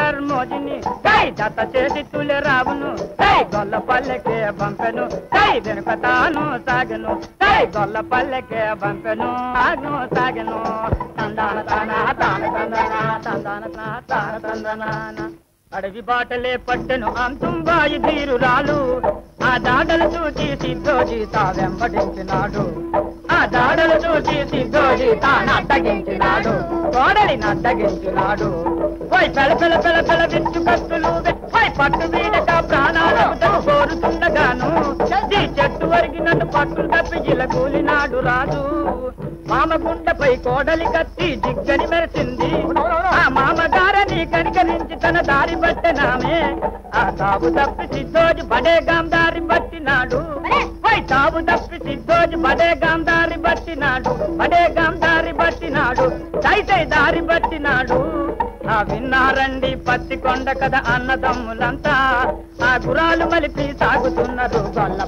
మోజిని కై జత చేసి తులె రావును. కై గొల్ల పల్లెకే పంపెను కై వెనుక తాను సాగను. కై గొల్ల పల్లెకే పంపెను ఆగను సాగను. తందాన తాన తాన తందన తందాన తాన తందనాన అడవి బాటలే పట్టెను అంతుంబాయి ధీరురాలు. ఆ దాడలు చూచి సిద్ధోజి తా వెంబడించినాడు. ఆ దాడలు చూచి సిద్ధోజి తాన తగించినాడు కోడలి నడ్డగించినాడు పోయి పెల పెల పెల పెల విచ్చు కత్తులు పోయి పట్టు వీడక ప్రాణాలకు కోరుతుండగాను ఈ చెట్టు వరిగినట్టు పట్టులు తప్పి కూలినాడు రాజు. మామగుండపై కోడలి కత్తి జిగ్గని మెరిసింది. ఆ మామగారని కనికరించి తన దారి పట్టనామే ఆ తావు తప్పి సిద్ధోజు బడేగాం దారి పట్టినాడు. తావు తప్పి సిద్ధోజు పట్టినాడు బడేగాం దారి పట్టినాడు దారి పట్టినాడు. ఆ విన్నారండి పత్తి కొండ కథ అన్నదమ్ములంతా. ఆ గురాలు మలిపి సాగుతున్నారు గొల్ల